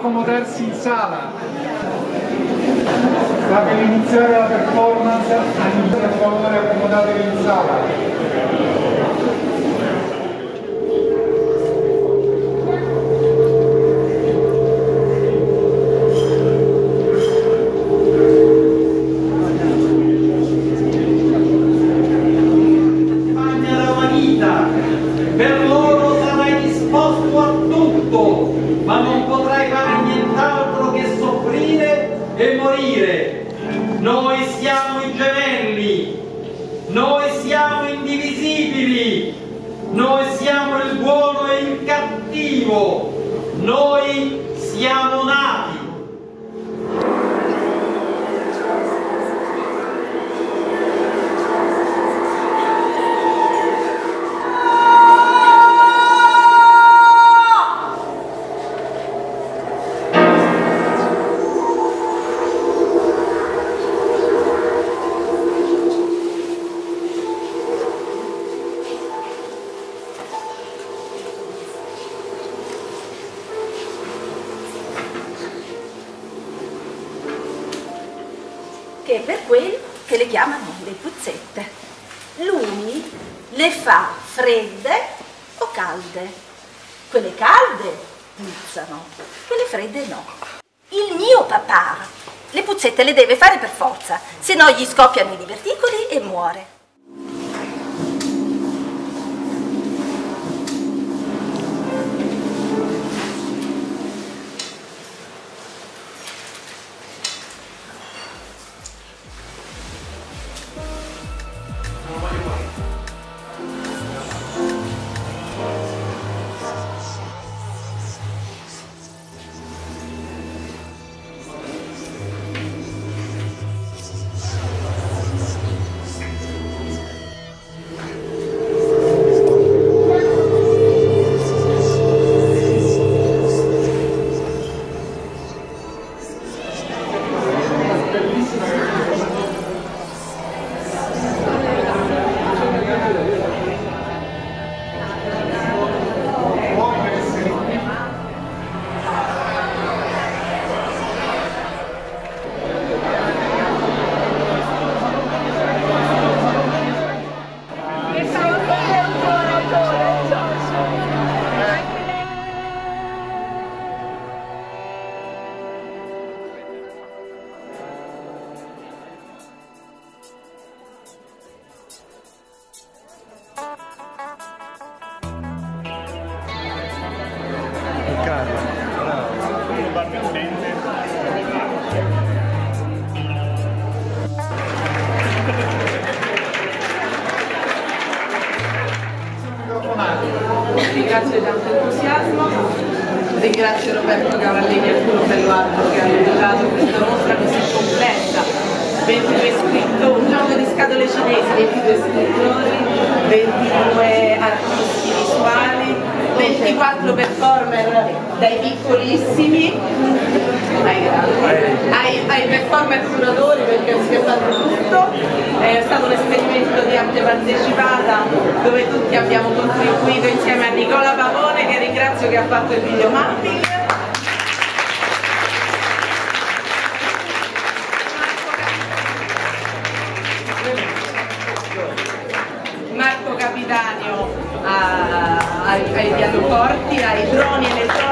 accomodarsi in sala. Sta per iniziare la performance, accomodatevi in sala. E morire. Noi siamo i gemelli, noi siamo indivisibili, noi siamo il buono e il cattivo, noi siamo nati. Che è per quello che le chiamano le puzzette. Lui le fa fredde o calde. Quelle calde puzzano, quelle fredde no. Il mio papà le puzzette le deve fare per forza, se no gli scoppiano i diverticoli e muore. Ringrazio tanto entusiasmo, ringrazio Roberto Cavallini e Arturo Belluardo che hanno dotato questa mostra così complessa, 22 scrittori, un gioco di scatole cinesi, 22 scrittori, 22 artisti visuali, 24 performer dai piccolissimi ai, ai, ai performance curatori perché ho scherzato tutto, è stato un esperimento di arte partecipata dove tutti abbiamo contribuito insieme a Nicola Pavone che ringrazio che ha fatto il video mapping. Marco Capitanio ah, ai pianoforti, ai droni elettronici.